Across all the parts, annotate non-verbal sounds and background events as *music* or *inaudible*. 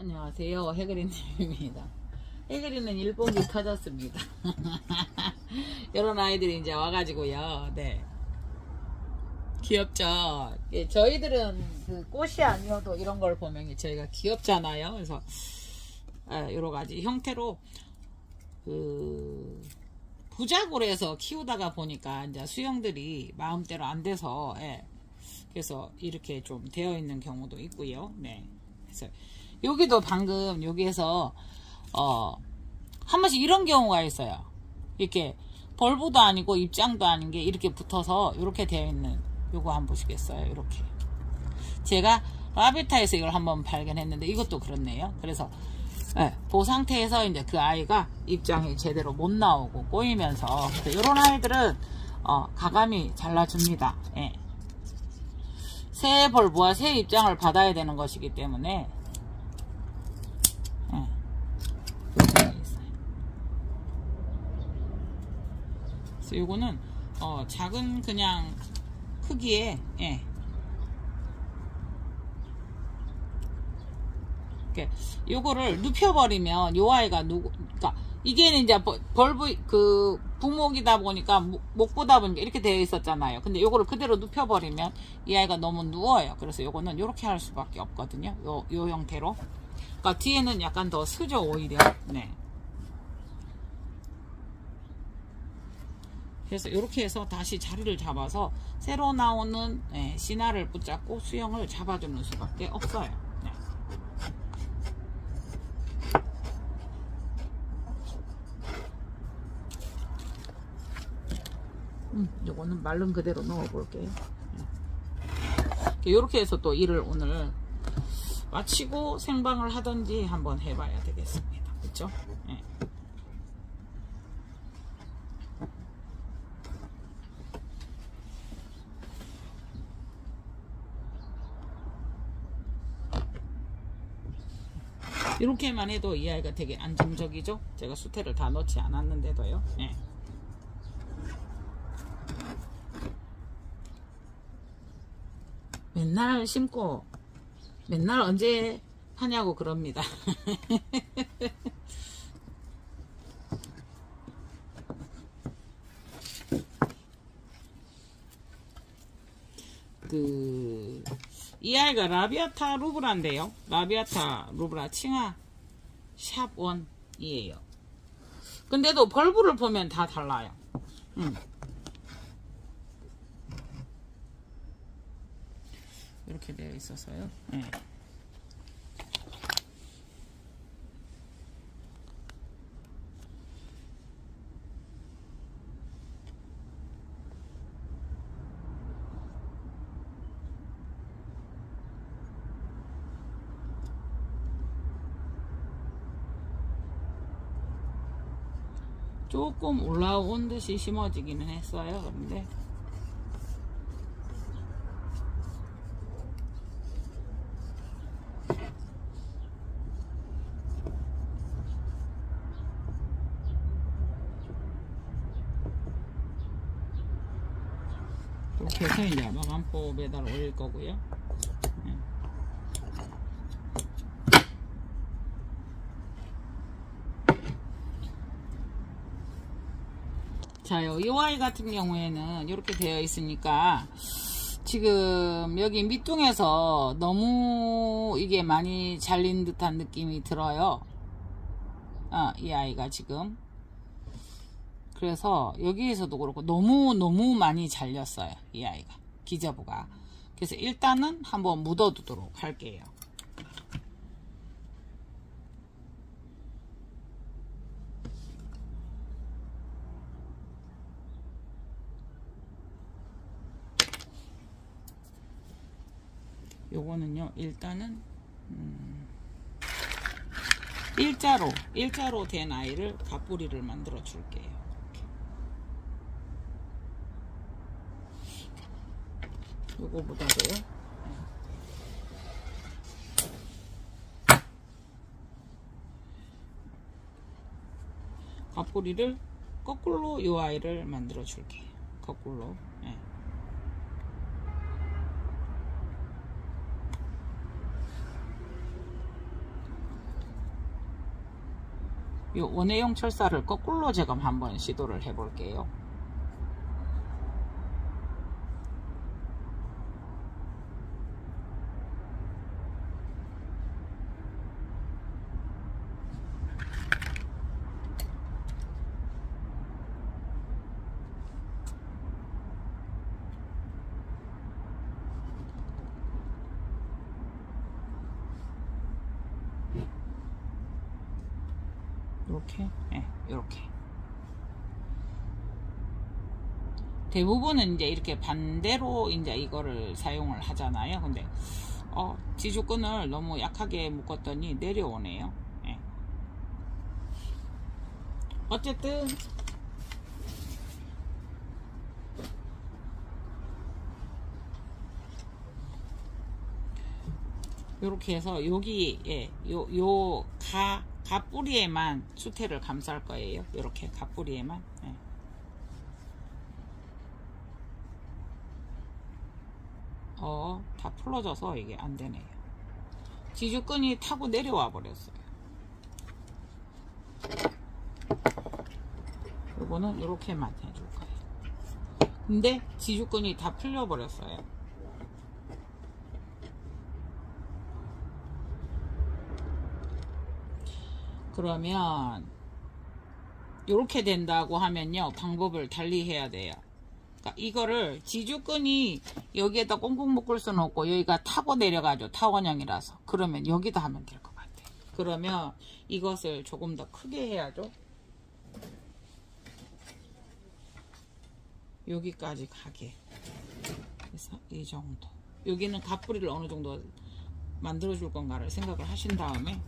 안녕하세요. 해그린님입니다. 해그린은 일본기 터졌습니다. 이런 *laughs* 아이들이 이제 와가지고요. 네. 귀엽죠? 예, 저희들은 그 꽃이 아니어도 이런 걸 보면 저희가 귀엽잖아요. 그래서, 아, 여러 가지 형태로, 그, 부작으로 해서 키우다가 보니까 이제 수영들이 마음대로 안 돼서, 예. 그래서 이렇게 좀 되어 있는 경우도 있고요. 네. 그래서 여기도 방금 여기에서 어 한 번씩 이런 경우가 있어요. 이렇게 벌브도 아니고 입장도 아닌 게 이렇게 붙어서 이렇게 되어 있는 요거 한번 보시겠어요? 이렇게 제가 라비타에서 이걸 한번 발견했는데 이것도 그렇네요. 그래서 네, 그 상태에서 이제 그 아이가 입장이 제대로 못 나오고 꼬이면서 이런 아이들은 어, 가감이 잘라줍니다. 예. 새 벌브와 새 입장을 받아야 되는 것이기 때문에 예. 그렇게 있어요. 그래서 요거는 어, 작은 그냥 크기에 예. 이렇게 요거를 눕혀버리면 요 아이가 누구 그러니까 이게 이제 벌- 벌브 그 부목이다 보니까 목- 목보다 보니까 이렇게 되어 있었잖아요. 근데 요거를 그대로 눕혀버리면 이 아이가 너무 누워요. 그래서 요거는 요렇게 할 수밖에 없거든요. 요, 요 형태로. 그러니까 뒤에는 약간 더 쓰죠 오히려. 네. 그래서 이렇게 해서 다시 자리를 잡아서 새로 나오는 예, 신화를 붙잡고 수영을 잡아주는 수밖에 없어요. 네. 음, 요거는 말른 그대로 넣어 볼게요. 이렇게 해서 또 일을 오늘 마치고 생방을 하든지 한번 해봐야 되겠습니다. 그렇죠? 예. 이렇게만 해도 이 아이가 되게 안정적이죠? 제가 수태를 다 넣지 않았는데도요. 예. 맨날 심고 맨날 언제 하냐고 그럽니다. *laughs* 그, 이 아이가 라비아타 루브라인데요. 라비아타 루브라 칭아 샵 1이에요. 근데도 벌브를 보면 다 달라요. 음. 이렇게 되어 있어서요. 네. 조금 올라온 듯이 심어지기는 했어요. 그런데 이렇게 해서 이제 마감법에다 올릴 거고요. 자요, 이 아이 같은 경우에는 이렇게 되어 있으니까 지금 여기 밑둥에서 너무 이게 많이 잘린 듯한 느낌이 들어요. 아, 이 아이가 지금. 그래서 여기에서도 그렇고 너무 너무 많이 잘렸어요. 이 아이가. 기저부가. 그래서 일단은 한번 묻어 두도록 할게요. 요거는요 일단은 음, 일자로 일자로 된 아이를 갑부리를 만들어 줄게요. 요거보다도요. 갑부리를 거꾸로 요 아이를 만들어 줄게요. 거꾸로 예. 이 원해용 철사를 거꾸로 제금 한번 시도를 해 볼게요. 이렇게, 예, 이렇게. 대부분은 이제 이렇게 반대로 이제 이거를 사용을 하잖아요. 근데 어, 지주끈을 너무 약하게 묶었더니 내려오네요. 예. 어쨌든 이렇게 해서 여기 예, 요 요 가 갓뿌리에만 수태를 감쌀 거예요. 이렇게 갓뿌리에만. 예. 어, 다 풀어져서 이게 안 되네요. 지주끈이 타고 내려와 버렸어요. 요거는 이렇게만 해줄 거예요. 근데 지주끈이 다 풀려 버렸어요. 그러면 이렇게 된다고 하면요 방법을 달리 해야 돼요. 그러니까 이거를 지주끈이 여기에다 꽁꽁 묶을 수는 없고 여기가 타고 내려가죠 타원형이라서. 그러면 여기다 하면 될 것 같아요 그러면 이것을 조금 더 크게 해야죠. 여기까지 가게. 그래서 이 정도. 여기는 갓뿌리를 어느 정도 만들어 줄 건가를 생각을 하신 다음에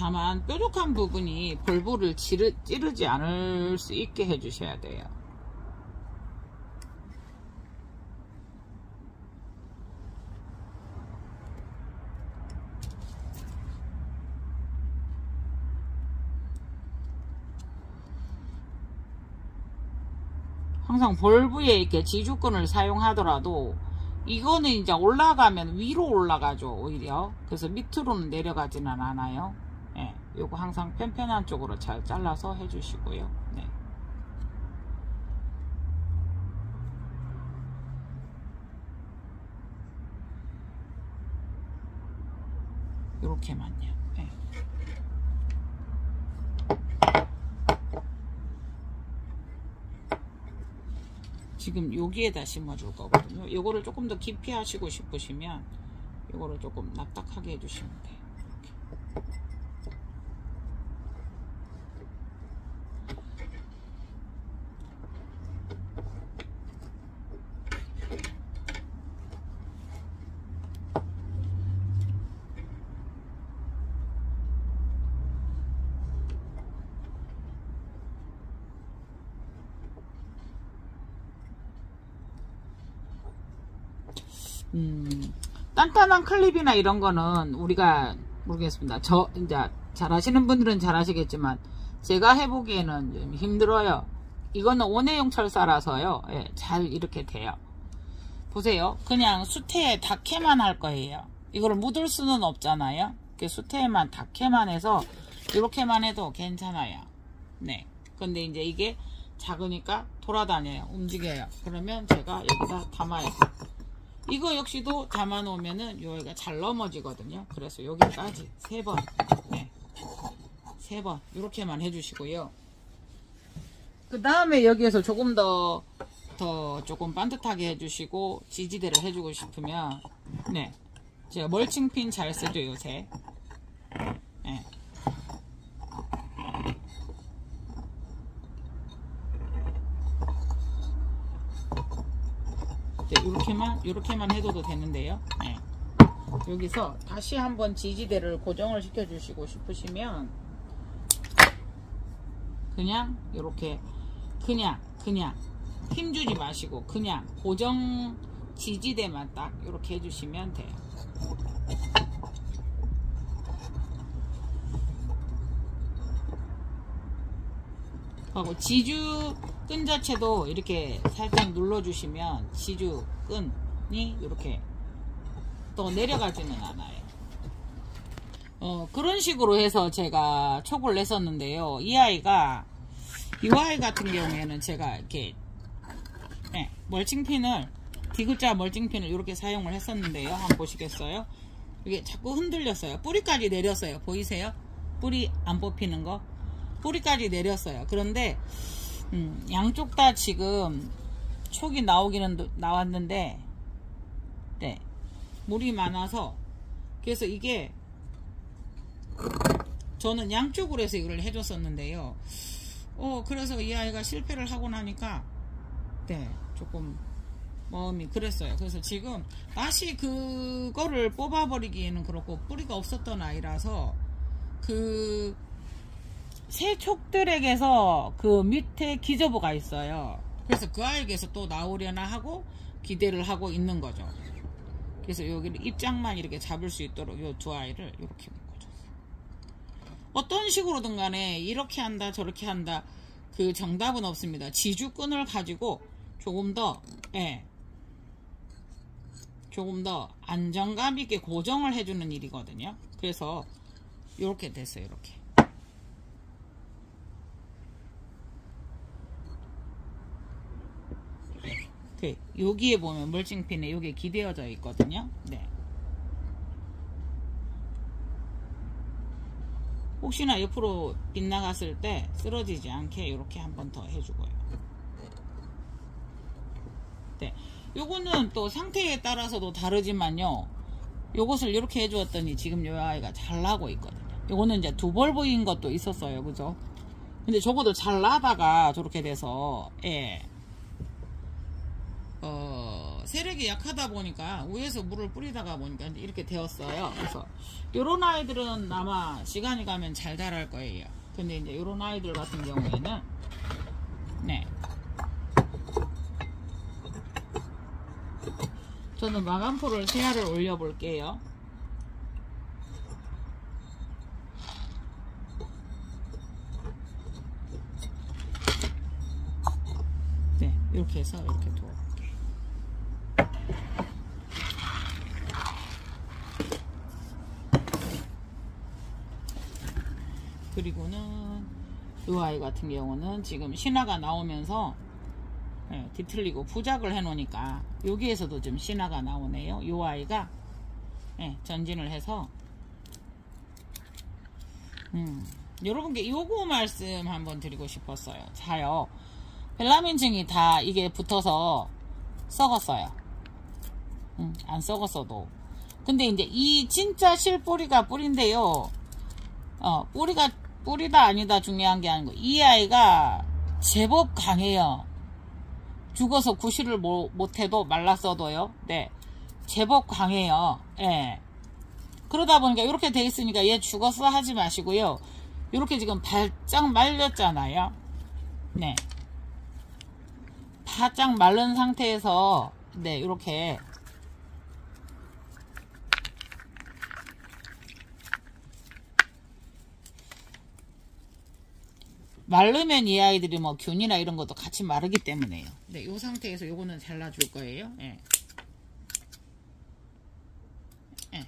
다만 뾰족한 부분이 볼볼을 찌르, 찌르지 않을 수 있게 해주셔야 돼요. 항상 볼부에 이렇게 지주끈을 사용하더라도 이거는 이제 올라가면 위로 올라가죠 오히려 그래서 밑으로는 내려가지는 않아요 예, 요거 항상 편편한 쪽으로 잘 잘라서 해주시고요. 네. 요렇게만요. 네. 지금 여기에다 심어줄 거거든요. 요거를 조금 더 깊이 하시고 싶으시면 요거를 조금 납작하게 해주시면 돼요. 음, 단단한 클립이나 이런 거는 우리가 모르겠습니다. 저 이제 잘 하시는 분들은 잘 하시겠지만 제가 해보기에는 좀 힘들어요. 이거는 원해용 철사라서요. 예, 잘 이렇게 돼요. 보세요. 그냥 수태에 닿게만 할 거예요. 이걸 묻을 수는 없잖아요. 수태에만 닿게만 해서 이렇게만 해도 괜찮아요. 네. 근데 이제 이게 작으니까 돌아다녀요. 움직여요. 그러면 제가 여기다 담아요. 이거 역시도 담아 놓으면은 여기가 잘 넘어지거든요. 그래서 여기까지 세 번, 네, 세 번 이렇게만 해주시고요. 그 다음에 여기에서 조금 더, 더 조금 반듯하게 해주시고 지지대를 해주고 싶으면, 네, 제가 멀칭핀 잘 쓰죠 요새. 네. 이렇게만 이렇게만 해줘도 되는데요. 네. 여기서 다시 한번 지지대를 고정을 시켜 주시고 싶으시면 그냥 이렇게 그냥 그냥 힘 주지 마시고 그냥 고정 지지대만 딱 이렇게 해주시면 돼요. 하고 지주 끈 자체도 이렇게 살짝 눌러주시면 지주 끈이 이렇게 또 내려가지는 않아요. 어, 그런 식으로 해서 제가 촉을 냈었는데요. 이 아이가 이 아이 같은 경우에는 제가 이렇게 네, 멀칭핀을 디귿자 멀칭핀을 이렇게 사용을 했었는데요. 한번 보시겠어요? 이게 자꾸 흔들렸어요. 뿌리까지 내렸어요. 보이세요? 뿌리 안 뽑히는 거? 뿌리까지 내렸어요. 그런데 음, 양쪽 다 지금 촉이 나오기는 나왔는데 네, 물이 많아서 그래서 이게 저는 양쪽으로 해서 이걸 해줬었는데요. 어 그래서 이 아이가 실패를 하고 나니까 네 조금 마음이 그랬어요. 그래서 지금 다시 그거를 뽑아버리기에는 그렇고 뿌리가 없었던 아이라서 그 새 촉들에게서 그 밑에 기저부가 있어요. 그래서 그 아이에게서 또 나오려나 하고 기대를 하고 있는 거죠. 그래서 여기를 입장만 이렇게 잡을 수 있도록 이두 아이를 이렇게 묶어줬어요. 어떤 식으로든 간에 이렇게 한다 저렇게 한다 그 정답은 없습니다. 지주끈을 가지고 조금 더 예, 조금 더 안정감 있게 고정을 해주는 일이거든요. 그래서 이렇게 됐어요. 이렇게. 그 여기에 보면 물징핀에 여기 기대어져 있거든요. 네. 혹시나 옆으로 빗나갔을 때 쓰러지지 않게 이렇게 한 번 더 해주고요. 네. 요거는 또 상태에 따라서도 다르지만요. 요것을 이렇게 해주었더니 지금 요 아이가 잘 나고 있거든요. 요거는 이제 두벌 보인 것도 있었어요. 그죠? 근데 저것도 잘 나다가 저렇게 돼서, 예. 어, 세력이 약하다 보니까 위에서 물을 뿌리다가 보니까 이렇게 되었어요. 그래서 요런 아이들은 아마 시간이 가면 잘 자랄 거예요. 근데 이제 요런 아이들 같은 경우에는 네. 저는 마감포를 세 알을 올려 볼게요. 네, 이렇게 해서 이렇게 두어볼게요. 그리고는 이 아이 같은 경우는 지금 신화가 나오면서 예, 뒤틀리고 부작을 해 놓으니까 여기에서도 좀 신화가 나오네요. 이 아이가 예, 전진을 해서 음, 여러분께 요거 말씀 한번 드리고 싶었어요. 자요. 벨라민층이 다 이게 붙어서 썩었어요. 음, 안 썩었어도. 근데 이제 이 진짜 실뿌리가 뿌리인데요. 어, 뿌리가 뿌리다 아니다 중요한 게 아니고 이 아이가 제법 강해요. 죽어서 구실을 못, 못해도 말랐어도요. 네. 제법 강해요. 예. 그러다 보니까 이렇게 돼 있으니까 얘 죽었어 하지 마시고요. 이렇게 지금 발짝 말렸잖아요. 네. 바짝 마른 상태에서 네, 이렇게 마르면 이 아이들이 뭐 균이나 이런 것도 같이 마르기 때문에요. 네, 이 상태에서 요거는 잘라줄 거예요. 예. 예.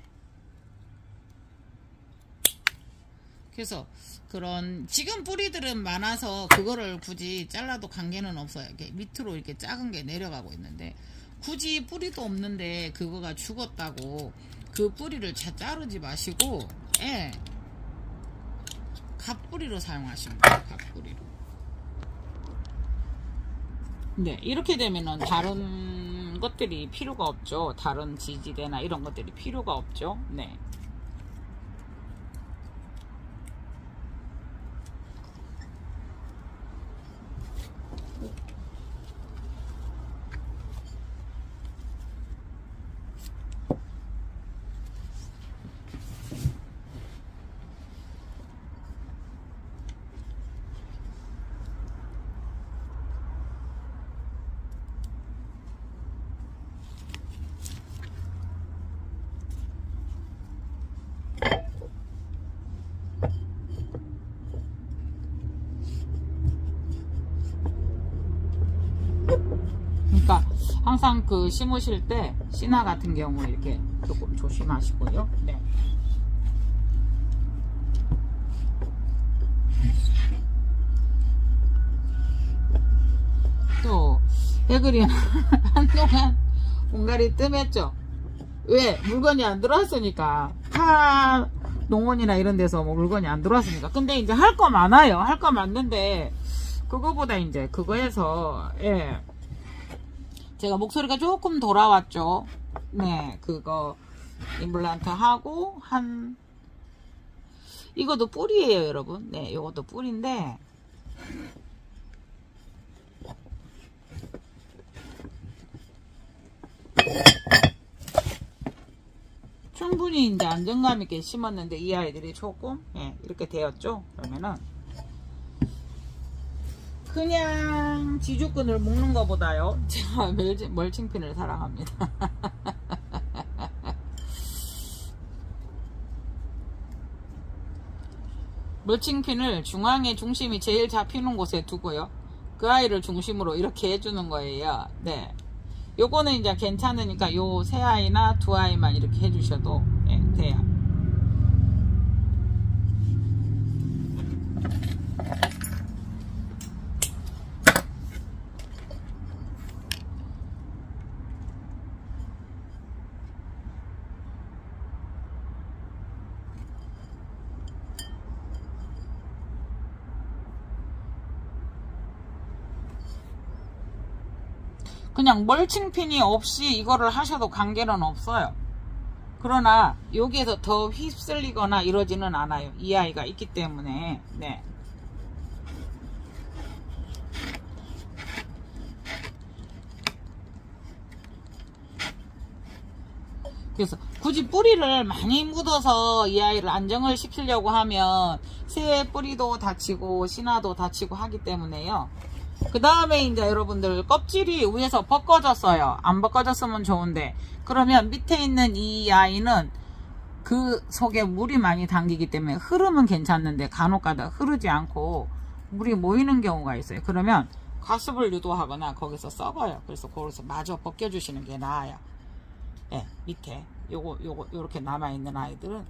그래서 그런 지금 뿌리들은 많아서 그거를 굳이 잘라도 관계는 없어요. 이렇게 밑으로 이렇게 작은 게 내려가고 있는데 굳이 뿌리도 없는데 그거가 죽었다고 그 뿌리를 자 자르지 마시고 예. 갑뿌리로 사용하시면 돼요. 갑뿌리로. 네, 이렇게 되면은 다른 것들이 필요가 없죠. 다른 지지대나 이런 것들이 필요가 없죠. 네. 항상 그 심으실 때 씨나 같은 경우 이렇게 조금 조심하시고요. 네. 또 해그리는 *laughs* 한동안 공갈이 뜸했죠. 왜? 물건이 안 들어왔으니까. 파 농원이나 이런 데서 뭐 물건이 안 들어왔으니까. 근데 이제 할 거 많아요. 할 거 많는데 그거보다 이제 그거에서 예. 제가 목소리가 조금 돌아왔죠. 네, 그거 임플란트 하고 한 이것도 뿔이에요, 여러분. 네, 이것도 뿔인데 충분히 이제 안정감 있게 심었는데 이 아이들이 조금 예, 이렇게 되었죠. 그러면은 그냥 지주끈을 묶는 것보다요. *laughs* 제가 멀칭, 멀칭핀을 사랑합니다. *laughs* 멀칭핀을 중앙에 중심이 제일 잡히는 곳에 두고요. 그 아이를 중심으로 이렇게 해주는 거예요. 네. 요거는 이제 괜찮으니까 요 세 아이나 두 아이만 이렇게 해주셔도 예, 돼요. 그냥 멀칭핀이 없이 이거를 하셔도 관계는 없어요. 그러나 여기에서 더 휩쓸리거나 이러지는 않아요. 이 아이가 있기 때문에 네. 그래서 굳이 뿌리를 많이 묻어서 이 아이를 안정을 시키려고 하면 새 뿌리도 다치고 신화도 다치고 하기 때문에요. 그 다음에 이제 여러분들 껍질이 위에서 벗겨졌어요. 안 벗겨졌으면 좋은데 그러면 밑에 있는 이 아이는 그 속에 물이 많이 담기기 때문에 흐르면 괜찮는데 간혹가다 흐르지 않고 물이 모이는 경우가 있어요. 그러면 가습을 유도하거나 거기서 썩어요. 그래서 거기서 마저 벗겨주시는 게 나아요. 예, 밑에 요거 요거 요렇게 남아 있는 아이들은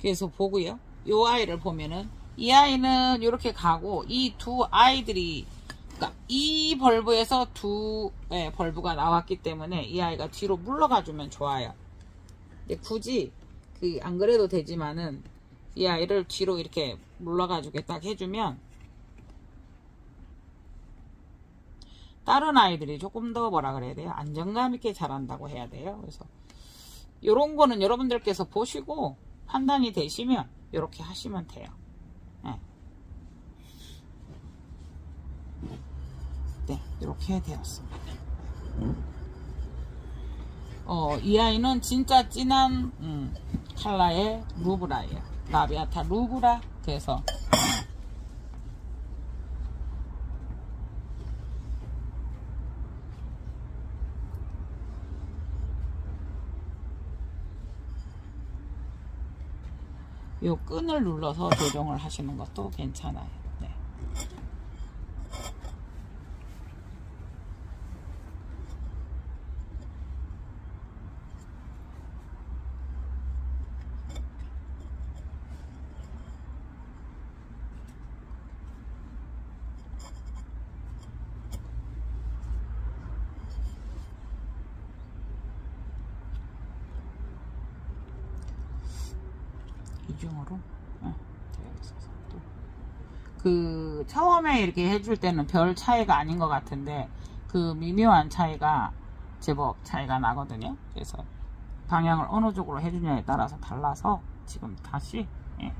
그래서 보고요. 요 아이를 보면은 이 아이는 이렇게 가고 이 두 아이들이 그러니까 이 벌브에서 두 예, 벌브가 나왔기 때문에 이 아이가 뒤로 물러가 주면 좋아요. 굳이 그 안 그래도 되지만은 이 아이를 뒤로 이렇게 물러가 주게 딱 해주면 다른 아이들이 조금 더 뭐라 그래야 돼요 안정감 있게 자란다고 해야 돼요 그래서 요런 거는 여러분들께서 보시고 판단이 되시면 이렇게 하시면 돼요. 네. 네, 이렇게 되었습니다. 어, 이 아이는 진짜 진한 음, 컬러의 루브라예요. 라비아타 루브라. 그래서 요 끈을 눌러서 조정을 하시는 것도 괜찮아요. 네. 이중으로? 어, 그 처음에 이렇게 해줄 때는 별 차이가 아닌 것 같은데 그 미묘한 차이가 제법 차이가 나거든요. 그래서 방향을 어느 쪽으로 해주냐에 따라서 달라서 지금 다시 예.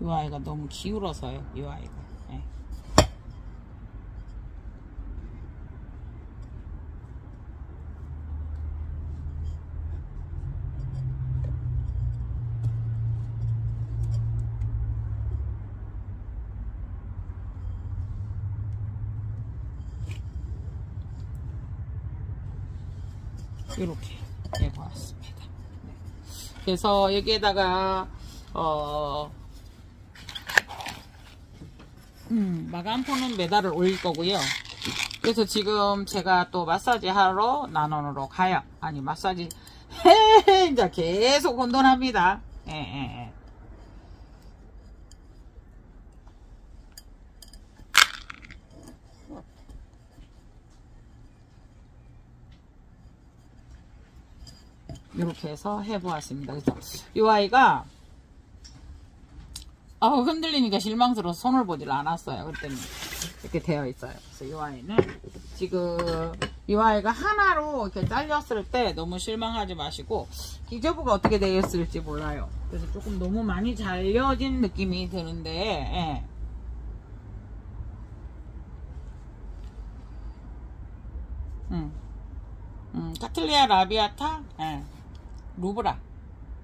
이 아이가 너무 기울어서요 이 아이가 예. 이렇게 해보았습니다. 네. 그래서 여기에다가 어 음, 마감포는 메달을 올릴 거고요. 그래서 지금 제가 또 마사지 하러 난원으로 가요. 아니 마사지 해 *laughs* 이제 계속 혼돈합니다. 예, 예, 예. 이렇게 해서 해보았습니다. 그래서 이 아이가 아 흔들리니까 실망스러워서 손을 보질 않았어요. 그랬더니 이렇게 되어 있어요. 그래서 이 아이는 지금 이 아이가 하나로 이렇게 잘렸을 때 너무 실망하지 마시고 기저부가 어떻게 되어 있을지 몰라요. 그래서 조금 너무 많이 잘려진 느낌이 드는데 예. 음. 음, 카틀리아 라비아타, 예. 루브라,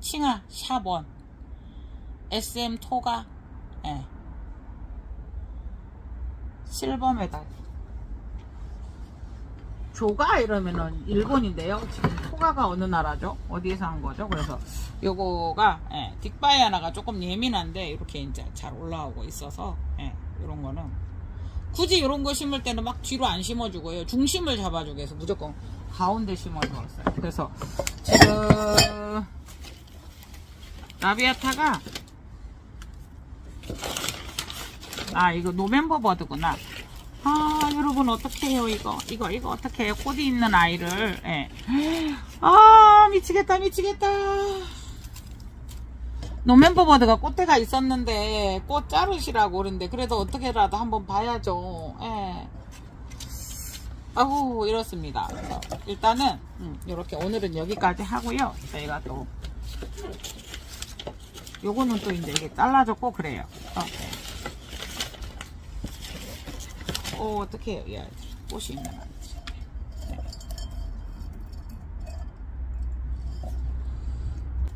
칭아, 샤본, SM 토가, 예. 실버 메달. 조가 이러면은 일본인데요. 지금 토가가 어느 나라죠? 어디에서 한 거죠? 그래서 요거가 예, 딕바이아나가 조금 예민한데 이렇게 이제 잘 올라오고 있어서 예, 이런 거는 굳이 이런 거 심을 때는 막 뒤로 안 심어주고요. 중심을 잡아주기 위해서 무조건 가운데 심어주었어요. 그래서 지금 라비아타가 아 이거 노멤버 버드구나. 아 여러분 어떻게 해요 이거 이거 이거 어떻게 해요 꽃이 있는 아이를 예. 아 미치겠다 미치겠다 노멤버 버드가 꽃대가 있었는데 꽃 자르시라고 그러는데 그래도 어떻게라도 한번 봐야죠 예. 아우 이렇습니다 일단은 음, 이렇게 오늘은 여기까지 하고요 저희가 또 요거는 또 이제 이게 잘라졌고 그래요 어. 어, 어떻게 해요, 이 아이들. 꽃이 아이들.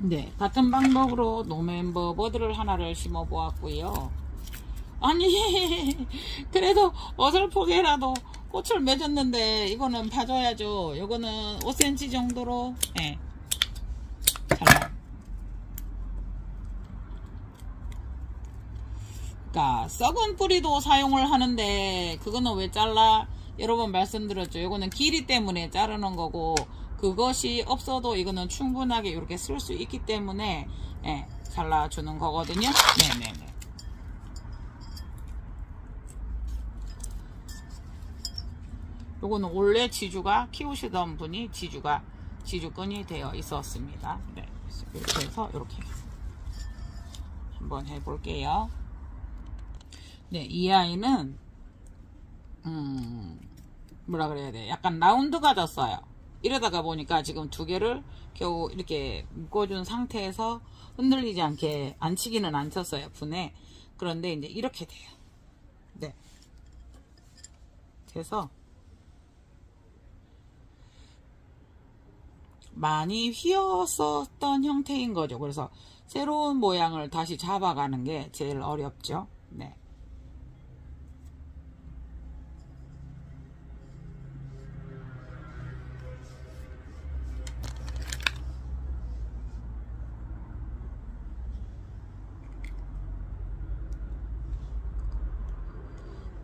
네. 네, 같은 방법으로 노멤버 버드를 하나를 심어 보았고요. 아니, *laughs* 그래도 어설프게라도 꽃을 맺었는데, 이거는 봐줘야죠. 이거는 5cm 정도로, 예. 네. 잘라. 그러니까 썩은 뿌리도 사용을 하는데 그거는 왜 잘라? 여러 번 말씀드렸죠. 이거는 길이 때문에 자르는 거고 그것이 없어도 이거는 충분하게 이렇게 쓸 수 있기 때문에 예, 잘라주는 거거든요. 네네네. 요거는 원래 지주가 키우시던 분이 지주가 지주권이 되어 있었습니다. 네. 이렇게 해서 이렇게 한번 해볼게요. 네, 이 아이는 음, 뭐라 그래야 돼? 약간 라운드가 졌어요. 이러다가 보니까 지금 두 개를 겨우 이렇게 묶어준 상태에서 흔들리지 않게 안 치기는 안 쳤어요. 분에. 그런데 이제 이렇게 돼요. 네. 그래서 많이 휘었었던 형태인 거죠. 그래서 새로운 모양을 다시 잡아가는 게 제일 어렵죠. 네.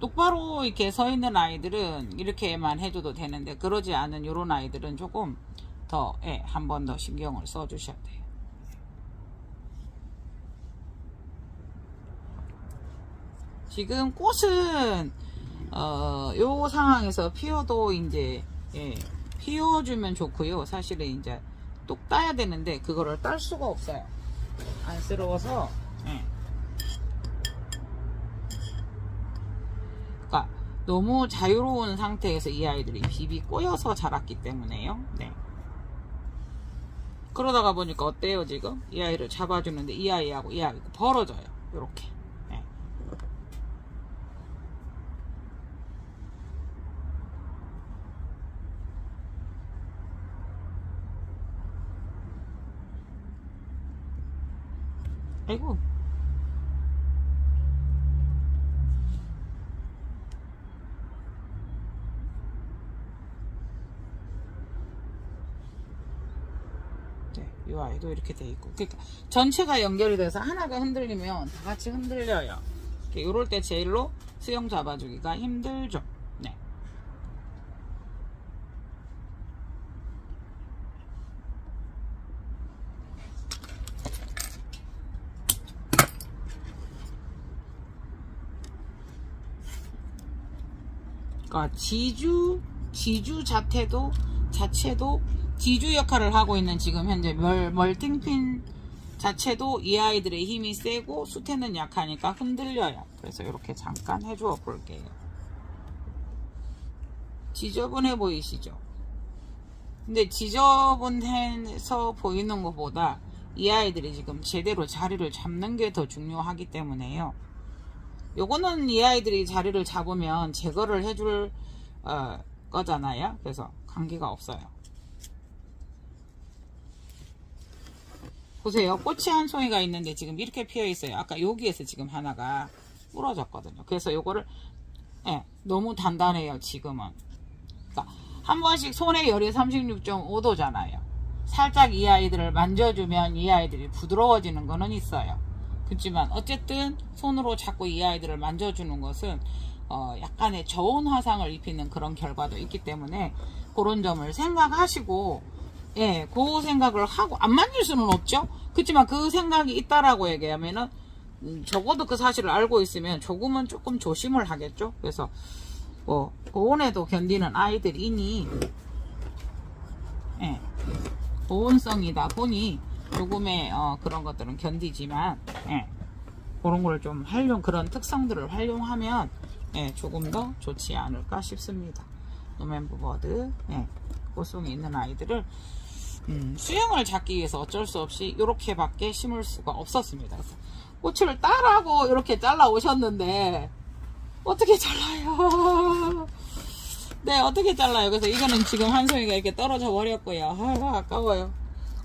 똑바로 이렇게 서 있는 아이들은 이렇게만 해줘도 되는데 그러지 않은 이런 아이들은 조금 더 예, 한번 더 신경을 써 주셔야 돼요 지금 꽃은 어, 요 상황에서 피워도 이제 예, 피워주면 좋고요 사실은 이제 똑 따야 되는데 그거를 딸 수가 없어요 안쓰러워서 예. 그러니까 너무 자유로운 상태에서 이 아이들이 비비 꼬여서 자랐기 때문에요. 네. 그러다가 보니까 어때요 지금? 이 아이를 잡아주는데 이 아이하고 이 아이가 벌어져요. 이렇게. 네. 아이고 아이도 이렇게 돼 있고. 그러니까 전체가 연결이 돼서 하나가 흔들리면 다 같이 흔들려요. 이럴 때 제일로 수영 잡아주기가 힘들죠. 네. 그러니까 지주 지주 자체도 자체도 지주 역할을 하고 있는 지금 현재 멀, 멀팅핀 자체도 이 아이들의 힘이 세고 수태는 약하니까 흔들려요. 그래서 이렇게 잠깐 해주어 볼게요. 지저분해 보이시죠? 근데 지저분해서 보이는 것보다 이 아이들이 지금 제대로 자리를 잡는 게 더 중요하기 때문에요. 요거는 이 아이들이 자리를 잡으면 제거를 해줄 어, 거잖아요. 그래서 관계가 없어요. 보세요. 꽃이 한 송이가 있는데 지금 이렇게 피어 있어요. 아까 여기에서 지금 하나가 부러졌거든요. 그래서 요거를 예, 너무 단단해요. 지금은. 그러니까 한 번씩 손의 열이 36.5도잖아요. 살짝 이 아이들을 만져주면 이 아이들이 부드러워지는 거는 있어요. 그렇지만 어쨌든 손으로 자꾸 이 아이들을 만져주는 것은 어 약간의 저온 화상을 입히는 그런 결과도 있기 때문에 그런 점을 생각하시고 예, 그 생각을 하고 안 만질 수는 없죠. 그렇지만 그 생각이 있다라고 얘기하면은 음, 적어도 그 사실을 알고 있으면 조금은 조금 조심을 하겠죠. 그래서 뭐 보온에도 견디는 아이들이니 예, 보온성이다 보니 조금의 어, 그런 것들은 견디지만 예, 그런 걸 좀 활용 그런 특성들을 활용하면 예, 조금 더 좋지 않을까 싶습니다. November Bird 예, 꽃송이 있는 아이들을 음, 수형을 잡기 위해서 어쩔 수 없이 이렇게밖에 심을 수가 없었습니다. 그래서 꽃을 따라고 이렇게 잘라 오셨는데 어떻게 잘라요? *laughs* 네 어떻게 잘라요? 그래서 이거는 지금 한 송이가 이렇게 떨어져 버렸고요. 아, 아까워요.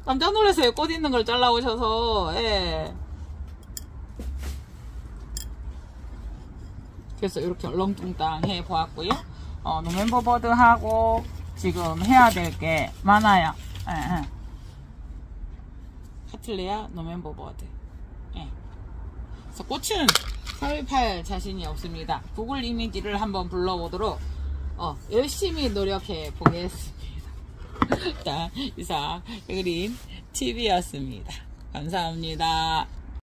깜짝 놀랐어요. 꽃 있는 걸 잘라 오셔서 예. 그래서 이렇게 얼렁뚱땅 해 보았고요. 어, 노멤버 버드하고 지금 해야 될 게 많아요. 예, 예. 카틀레아 November Bird. 예. 꽃은 삽입할 자신이 없습니다. 구글 이미지를 한번 불러보도록 어, 열심히 노력해 보겠습니다. *laughs* 자, 이상 그린 TV였습니다. 감사합니다.